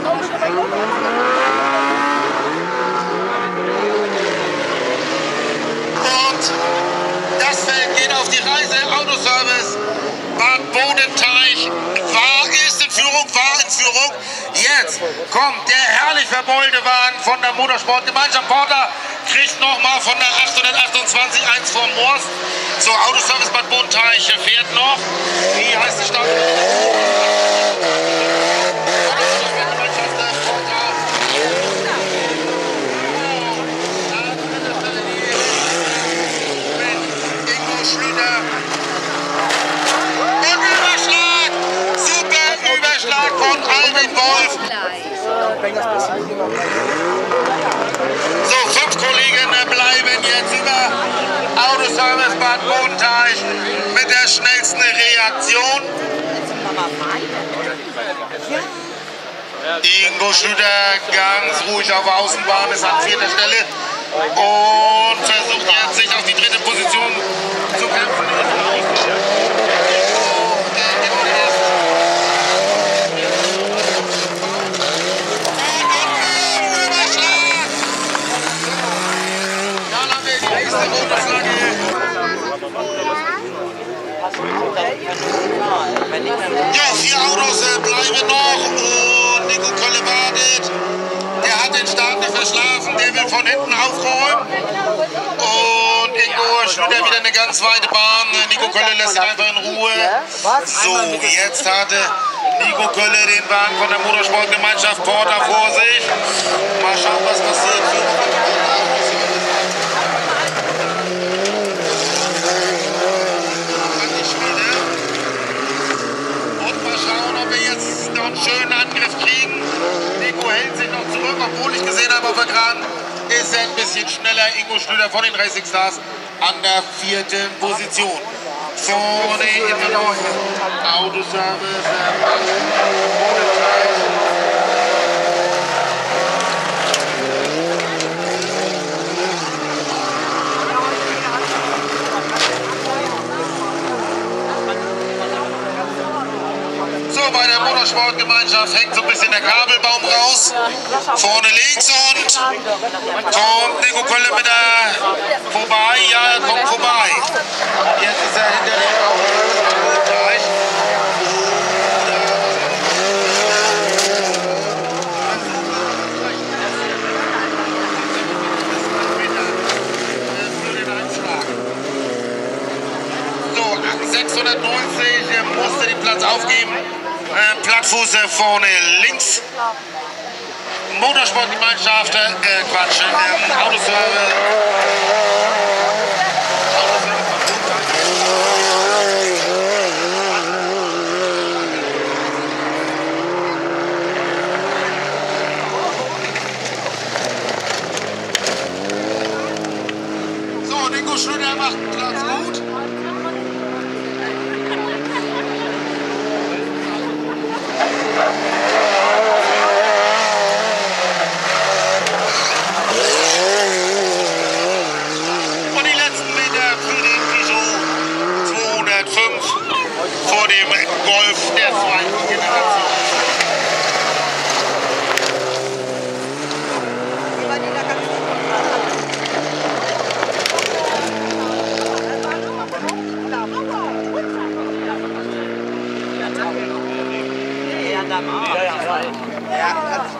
Und das Feld geht auf die Reise. Autoservice Bad Bodenteich war, ist in Führung, war in Führung. Jetzt kommt der herrlich verbeulte Wagen von der Motorsportgemeinschaft Porter. Kriegt nochmal von der 828 1 vom Morst. So, Autoservice Bad Bodenteich fährt noch. Wie heißt die Stadt? Autoservice-Gemeinschaft, äh, Porter. Ingo Schlüter. Und Überschlag! Super Überschlag von So, fünf Kollegen bleiben jetzt über Autoservice Bad Bodenteich mit der schnellsten Reaktion. Ingo Schlüter ganz ruhig auf der Außenbahn, ist an vierter Stelle und versucht jetzt sich auf die dritte Position Ja, vier Autos äh, bleiben noch und Nico Kölle wartet. Der hat den Start nicht verschlafen, der will von hinten aufräumen. Und Ingo Schlüter wieder eine ganz weite Bahn. Nico Kölle lässt ihn einfach in Ruhe. So, jetzt hatte Nico Kölle den Wagen von der Motorsportgemeinschaft Porter vor sich. Mal schauen, was passiert. Und mal schauen, ob wir jetzt noch einen schönen Angriff kriegen. Nico hält sich noch zurück, obwohl ich gesehen habe, auf der Kran ist ein bisschen schneller. Ingo Schlüter von den Racing Stars an der vierten Position. Vorne immer noch Autoservice. Bei der Motorsportgemeinschaft hängt so ein bisschen der Kabelbaum raus. Vorne links und kommt Nico Kölle mit der vorbei. Ja, er kommt vorbei. Jetzt ist er hinter dem Einschlag. So, 690 er musste den Platz aufgeben. Äh, Plattfuß vorne links. Motorsportgemeinschaft, äh, Quatsch, ähm. So, Nico Schlüter macht Platz gut. Vor dem Golf der zweiten Generation. Ja, ja, ja.